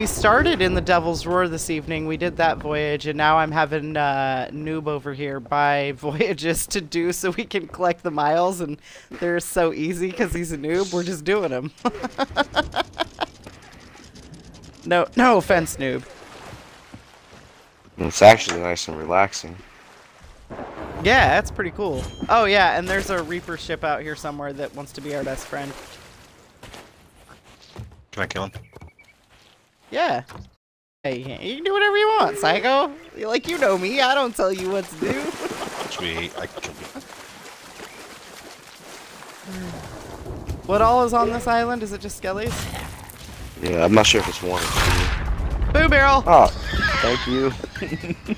We started in the Devil's Roar this evening. We did that voyage, and now I'm having uh, Noob over here buy voyages to do so we can collect the miles, and they're so easy because he's a noob. We're just doing them. no, no offense, Noob. It's actually nice and relaxing. Yeah, that's pretty cool. Oh yeah, and there's a Reaper ship out here somewhere that wants to be our best friend. Can I kill him? Yeah. Hey, you can do whatever you want, Psycho. Like, you know me. I don't tell you what to do. Sweet, I can kill you. what all is on this island? Is it just skellies? Yeah, I'm not sure if it's one or two. Boo barrel! Oh, thank you.